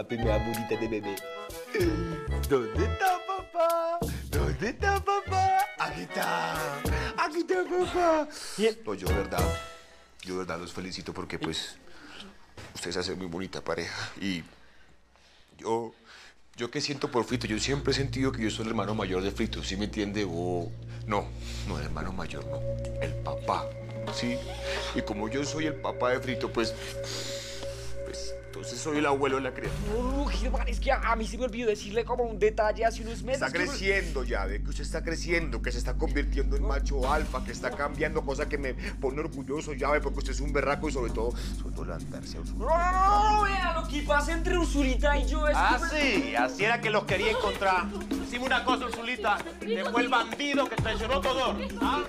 primera burita de bebé. ¿Dónde está papá? ¿Dónde está papá? Aquí está. Aquí está papá. No, yo de verdad, yo de verdad los felicito porque pues ustedes hacen muy bonita pareja y yo, yo que siento por Frito, yo siempre he sentido que yo soy el hermano mayor de Frito, ¿sí me entiende? O no, no el hermano mayor, no, el papá, ¿sí? Y como yo soy el papá de Frito, pues entonces soy el abuelo de la criatura. No, Gilmar, es que a mí se me olvidó decirle como un detalle hace unos meses. Está que- creciendo ya, ve que usted está creciendo, que se está convirtiendo en macho alfa, que está cambiando, cosa que me pone orgulloso ya, ve, porque usted es un berraco y sobre todo, sobre todo levantarse a No, no, no, no, vea, lo que pasa entre Ursulita y yo es Ah, que... sí, así era que los quería encontrar. Hicimos una cosa, Ursulita, que fue el bandido que traicionó todo. ¿Ah?